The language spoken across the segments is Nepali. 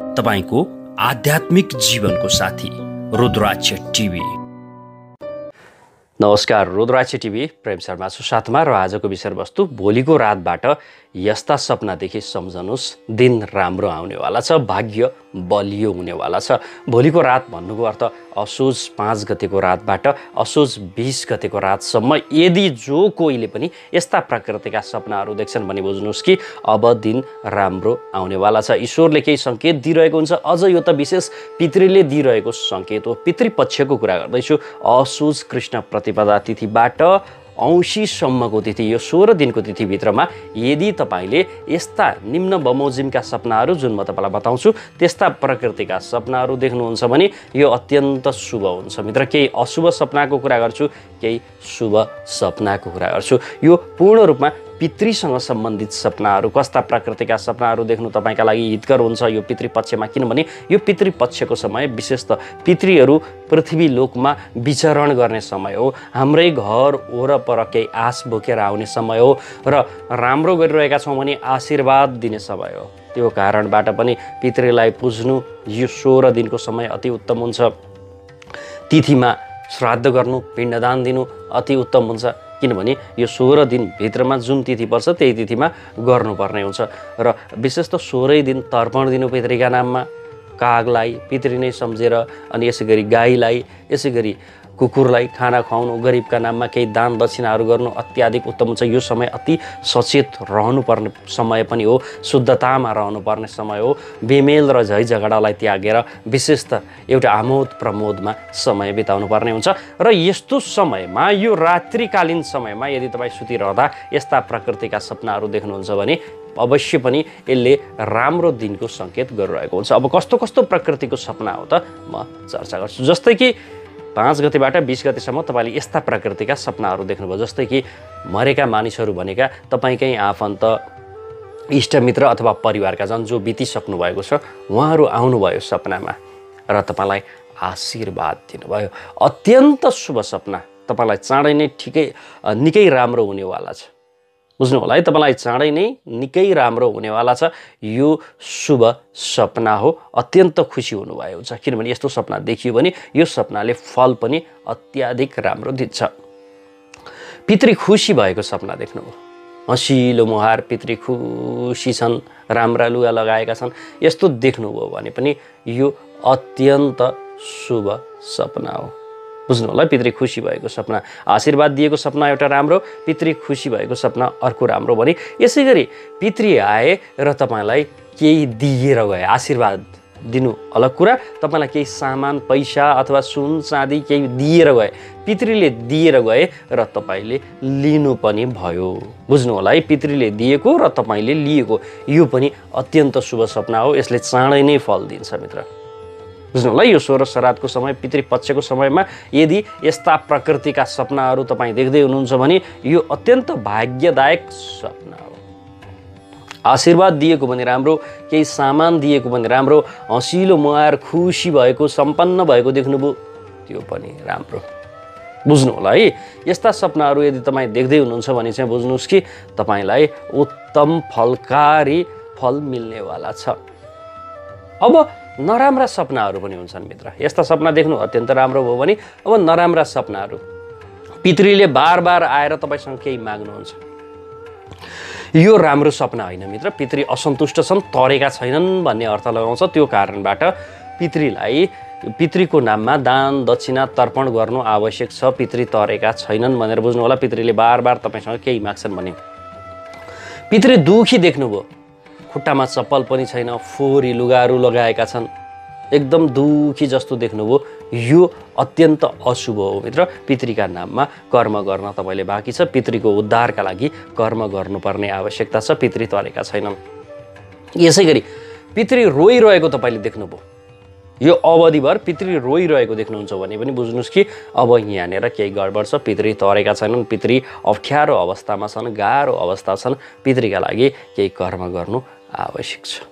तपाईँको आध्यात्मिक जीवनको साथी रुद्राक्ष टिभी। नमस्कार रुद्राक्ष टिभी प्रेम शर्मा छु साथमा र आजको विषयवस्तु भोलिको रातबाट यस्ता सपनादेखि सम्झनुहोस् दिन राम्रो आउनेवाला छ भाग्य बलियो हुनेवाला छ। भोलिको रात भन्नुको अर्थ असोज पाँच गतेको रातबाट असोज बिस गतेको रातसम्म यदि जो कोहीले पनि यस्ता प्रकृतिका सपनाहरू देख्छन् भने बुझ्नुहोस् कि अब दिन राम्रो आउनेवाला छ। ईश्वरले केही सङ्केत दिइरहेको हुन्छ। अझ यो त विशेष पितृले दिइरहेको सङ्केत हो। पितृपक्षको कुरा गर्दैछु। असोज कृष्ण प्रतिपदा तिथिबाट औँसीसम्मको तिथि यो सोह्र दिनको तिथिभित्रमा यदि तपाईँले यस्ता निम्न बमोजिमका सपनाहरू जुन म तपाईँलाई बताउँछु त्यस्ता प्रकृतिका सपनाहरू देख्नुहुन्छ भने यो अत्यन्त शुभ हुन्छ। मित्र केही अशुभ सपनाको कुरा गर्छु केही शुभ सपनाको कुरा गर्छु। यो पूर्ण रूपमा पितृसँग सम्बन्धित सपनाहरू कस्ता प्रकृतिका सपनाहरू देख्नु तपाईँका लागि हितकर हुन्छ यो पितृपक्षमा? किनभने यो पितृपक्षको समय विशेष त पितृहरू पृथ्वी लोकमा विचरण गर्ने समय हो। हाम्रै घर वरपर केही आश बोकेर आउने समय हो र राम्रो गरिरहेका छौँ भने आशीर्वाद दिने समय हो। त्यो कारणबाट पनि पितृलाई पुज्नु यो सोह्र दिनको समय अति उत्तम हुन्छ। तिथिमा श्राद्ध गर्नु पिण्डदान दिनु अति उत्तम हुन्छ। किनभने यो सोह्र दिनभित्रमा जुन तिथि पर्छ त्यही तिथिमा गर्नुपर्ने हुन्छ। र विशेष त सोह्रै दिन तर्पण दिनु पितृका नाममा कागलाई पितृ नै सम्झेर अनि यसै गरी गाईलाई यसै गरी कुकुरलाई खाना खुवाउनु गरिबका नाममा केही दान दक्षिणाहरू गर्नु अत्याधिक उत्तम हुन्छ। यो समय अति सचेत रहनुपर्ने समय पनि हो। शुद्धतामा रहनुपर्ने समय हो। बेमेल र झै झगडालाई त्यागेर विशेष त एउटा आमोद प्रमोदमा समय बिताउनु पर्ने हुन्छ। र यस्तो समयमा यो रात्रिकालीन समयमा यदि तपाईँ सुतिरहँदा यस्ता प्रकृतिका सपनाहरू देख्नुहुन्छ भने अवश्य पनि यसले राम्रो दिनको सङ्केत गरिरहेको हुन्छ। अब कस्तो कस्तो प्रकृतिको सपना हो त म चर्चा गर्छु। जस्तै कि पाँच गतिबाट बिस गतिसम्म तपाईँले यस्ता प्रकृतिका सपनाहरू देख्नुभयो जस्तै कि मरेका मानिसहरू भनेका तपाईँकै आफन्त इष्टमित्र अथवा परिवारका जन जो बितिसक्नु भएको छ उहाँहरू आउनुभयो सपनामा र तपाईँलाई आशीर्वाद दिनुभयो। अत्यन्त शुभ सपना। तपाईँलाई चाँडै नै ठिकै निकै राम्रो हुनेवाला छ। बुझ्नु होला है तपाईँलाई चाँडै नै निकै राम्रो हुनेवाला छ। यो शुभ सपना हो अत्यन्त खुसी हुनुभयो हुन्छ किनभने यस्तो सपना देखियो भने यो सपनाले फल पनि अत्याधिक राम्रो दिन्छ। पितृ खुसी भएको सपना देख्नुभयो। हँसिलो मुहार पितृ खुसी छन् राम्रा लुगा लगाएका छन्। यस्तो देख्नुभयो भने पनि यो अत्यन्त शुभ सपना हो। बुझ्नु होला पितृ खुसी भएको सपना। आशीर्वाद दिएको सपना एउटा राम्रो पितृ खुसी भएको सपना अर्को राम्रो भने यसै गरी पितृ आए र तपाईँलाई केही दिएर गए। आशीर्वाद दिनु अलग कुरा तपाईँलाई केही सामान पैसा अथवा सुन चाँदी केही दिएर गए। पितृले दिएर गए र तपाईँले लिनु पनि भयो। बुझ्नु होला है पितृले दिएको र तपाईँले लिएको यो पनि अत्यन्त शुभ सपना हो। यसले चाँडै नै फल दिन्छ मित्र। बुझ्नु होला यो सोह्र श्राद्धको समय पितृपक्षको समयमा यदि यस्ता प्रकृतिका सपनाहरू तपाईँ देख्दै हुनुहुन्छ भने यो अत्यन्त भाग्यदायक सपना हो। आशीर्वाद दिएको भने राम्रो केही सामान दिएको भने राम्रो हँसिलो मुहार खुसी भएको सम्पन्न भएको देख्नुभयो त्यो पनि राम्रो। बुझ्नु होला है यस्ता सपनाहरू यदि तपाईँ देख्दै हुनुहुन्छ भने चाहिँ बुझ्नुहोस् कि तपाईँलाई उत्तम फलकारी फल मिल्नेवाला छ। अब नराम्रा सपनाहरू पनि हुन्छन् मित्र। यस्ता सपना देख्नु अत्यन्त राम्रो भयो भने अब नराम्रा सपनाहरू पितृले बार बार आएर तपाईँसँग केही माग्नुहुन्छ। यो राम्रो सपना होइन मित्र। पितृ असन्तुष्ट छन् तरेका छैनन् भन्ने अर्थ लगाउँछ। त्यो कारणबाट पितृलाई पितृको नाममा दान दक्षिणा तर्पण गर्नु आवश्यक छ। पितृ तरेका छैनन् भनेर बुझ्नु होला पितृले बार बार तपाईँसँग केही माग्छन् भने। पितृ दुखी देख्नुभयो। खुट्टामा चप्पल पनि छैन फोहोरी लुगाहरू लगाएका छन्। एकदम दुखी जस्तो देख्नुभयो यो अत्यन्त अशुभ हो मित्र। पितृका नाममा कर्म गर्न तपाईँले बाँकी छ। पितृको उद्धारका लागि कर्म गर्नुपर्ने आवश्यकता छ। पितृ तरेका छैनन्। यसै गरी पितृ रोइरहेको तपाईँले देख्नुभयो यो अवधिभर पितृ रोइरहेको देख्नुहुन्छ भने पनि बुझ्नुहोस् कि अब यहाँनिर केही गडबड छ। पितृ तरेका छैनन्। पितृ अप्ठ्यारो अवस्थामा छन् गाह्रो अवस्था छन्। पितृका लागि केही कर्म गर्नु आवश्यक छ।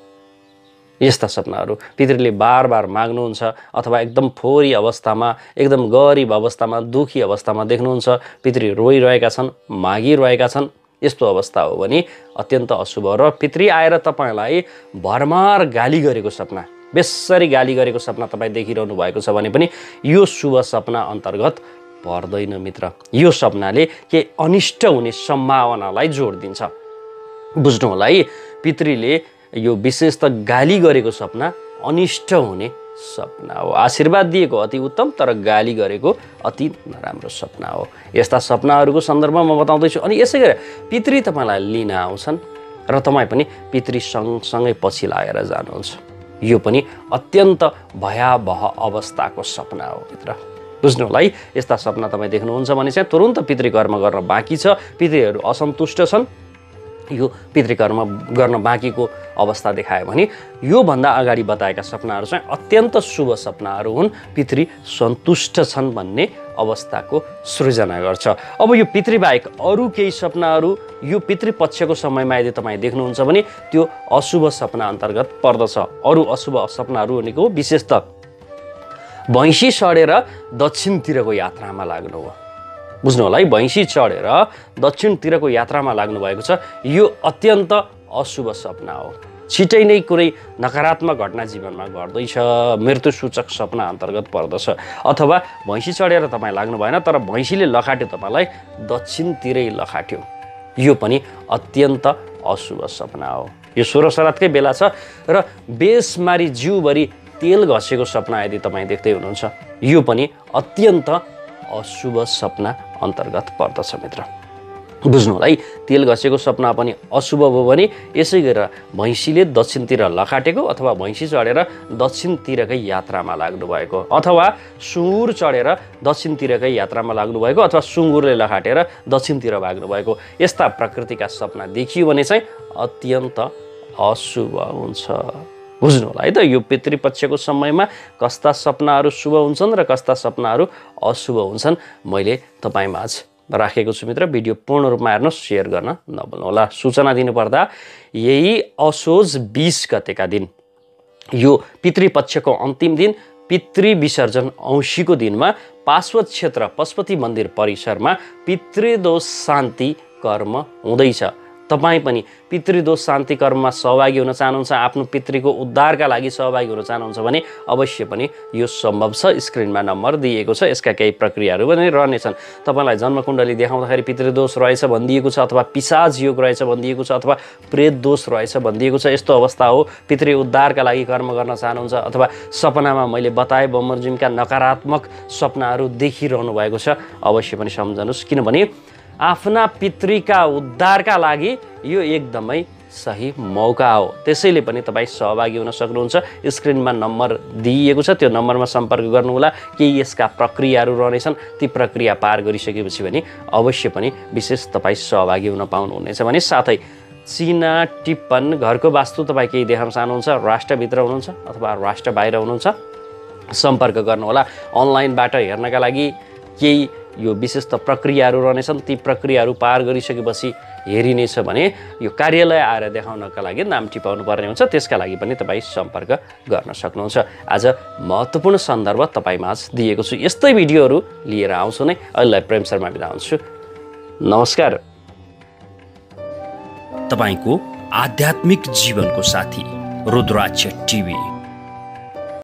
यस्ता सपनाहरू पितृले बार बार माग्नुहुन्छ अथवा एकदम फोहोरी अवस्थामा एकदम गरिब अवस्थामा दुखी अवस्थामा देख्नुहुन्छ पितृ रोइरहेका छन् मागिरहेका छन् यस्तो अवस्था हो भने अत्यन्त अशुभ र पितृ आएर तपाईँलाई भरमार गाली गरेको सपना बेसरी गाली गरेको सपना तपाईँ देखिरहनु भएको छ भने पनि यो शुभ सपना अन्तर्गत पर्दैन मित्र। यो सपनाले के अनिष्ट हुने सम्भावनालाई जोड दिन्छ बुझ्नु होला है पितृले यो विशेष त गाली गरेको सपना अनिष्ट हुने सपना हो। आशीर्वाद दिएको अति उत्तम तर गाली गरेको अति नराम्रो सपना हो। यस्ता सपनाहरूको सन्दर्भमा म बताउँदैछु। अनि यसै गरी पितृ तपाईँलाई लिन आउँछन् र तपाईँ पनि पितृ सँगसँगै पछि लागेर जानुहुन्छ। यो पनि अत्यन्त भयावह अवस्थाको सपना हो मित्र। बुझ्नु होला है यस्ता सपना तपाईँ देख्नुहुन्छ भने चाहिँ तुरुन्त पितृकर्म गर्न बाँकी छ। पितृहरू असन्तुष्ट छन्। यो पितृकर्म गर्न बाँकीको अवस्था देखायो भने योभन्दा अगाडि बताएका सपनाहरू चाहिँ अत्यन्त शुभ सपनाहरू हुन्। पितृ सन्तुष्ट छन् भन्ने अवस्थाको सृजना गर्छ। अब यो पितृबाहेक अरू केही सपनाहरू यो पितृपक्षको समयमा यदि तपाईँ देख्नुहुन्छ भने त्यो अशुभ सपना अन्तर्गत पर्दछ। अरू अशुभ सपनाहरू भनेको विशेष त भैँसी सडेर दक्षिणतिरको यात्रामा लाग्नु हो। बुझ्नु होला है भैँसी चढेर दक्षिणतिरको यात्रामा लाग्नुभएको छ। यो अत्यन्त अशुभ सपना हो। छिटै नै कुनै नकारात्मक घटना जीवनमा घट्दैछ। मृत्युसूचक सपना अन्तर्गत पर्दछ। अथवा भैँसी चढेर तपाईँ लाग्नु भएन तर भैँसीले लखाट्यो तपाईँलाई दक्षिणतिरै लखाट्यो। यो पनि अत्यन्त अशुभ सपना हो। यो सोह्र सरातकै बेला छ र बेसमारी जिउभरि तेल घसेको सपना यदि तपाईँ देख्दै हुनुहुन्छ यो पनि अत्यन्त अशुभ सपना अन्तर्गत पर्दछ मित्र। बुझ्नु होला है तेल घसेको सपना पनि अशुभ भयो भने यसै गरेर भैँसीले दक्षिणतिर लखाटेको अथवा भैँसी चढेर दक्षिणतिरकै यात्रामा लाग्नुभएको अथवा सुँगुर चढेर दक्षिणतिरकै यात्रामा लाग्नुभएको अथवा सुँगुरले लखाटेर दक्षिणतिर भाग्नुभएको यस्ता प्रकृतिका सपना देखियो भने चाहिँ अत्यन्त अशुभ हुन्छ। बुझ्नु होला है त यो पितृपक्षको समयमा कस्ता सपनाहरू शुभ हुन्छन् र कस्ता सपनाहरू अशुभ हुन्छन्। मैले तपाईँमाझ राखेको छु मित्र भिडियो पूर्ण रूपमा हेर्नुहोस् सेयर गर्न नभुल्नु होला सूचना दिनुपर्दा यही असोज बिस गतेका दिन यो पितृपक्षको अन्तिम दिन पितृ विसर्जन औँसीको दिनमा पार्श्वत क्षेत्र पशुपति मन्दिर परिसरमा पितृदोष शान्ति कर्म हुँदैछ। तपाईँ पनि पितृदोष शान्ति कर्ममा सहभागी हुन चाहनुहुन्छ आफ्नो पितृको उद्धारका लागि सहभागी हुन चाहनुहुन्छ भने अवश्य पनि यो सम्भव छ। स्क्रिनमा नम्बर दिएको छ यसका केही प्रक्रियाहरू पनि रहनेछन्। तपाईँलाई जन्मकुण्डली देखाउँदाखेरि पितृदोष रहेछ भनिदिएको छ अथवा पिसाज योग रहेछ भनिदिएको छ अथवा प्रेत दोष रहेछ भनिदिएको छ यस्तो अवस्था हो। पितृ उद्धारका लागि कर्म गर्न चाहनुहुन्छ अथवा सपनामा मैले बताएँ बमर्जिमका नकारात्मक सपनाहरू देखिरहनु भएको छ अवश्य पनि सम्झनुहोस्। किनभने आफ्ना पितृका उद्धारका लागि यो एकदमै सही मौका हो। त्यसैले पनि तपाईँ सहभागी हुन सक्नुहुन्छ। स्क्रिनमा नम्बर दिइएको छ। त्यो नम्बरमा सम्पर्क गर्नुहोला। केही यसका प्रक्रियाहरू रहनेछन् ती प्रक्रिया पार गरिसकेपछि भने अवश्य पनि विशेष तपाईँ सहभागी हुन पाउनुहुनेछ भने साथै चिना टिप्पण घरको वास्तु तपाईँ केही देखाउन चाहनुहुन्छ राष्ट्रभित्र हुनुहुन्छ अथवा राष्ट्र बाहिर हुनुहुन्छ सम्पर्क गर्नुहोला। अनलाइनबाट हेर्नका लागि केही यो विशेष त प्रक्रियाहरू रहनेछन् ती प्रक्रियाहरू पार गरिसकेपछि हेरिनेछ भने यो कार्यालय आएर देखाउनका लागि नाम टिपाउनु पर्ने हुन्छ। त्यसका लागि पनि तपाईँ सम्पर्क गर्न सक्नुहुन्छ। आज महत्त्वपूर्ण सन्दर्भ तपाईँमाझ दिएको छु। यस्तै भिडियोहरू लिएर आउँछु नै। अहिले प्रेम शर्मा बिदा हुन्छु। नमस्कार। तपाईँको आध्यात्मिक जीवनको साथी रुद्राक्ष टिभी।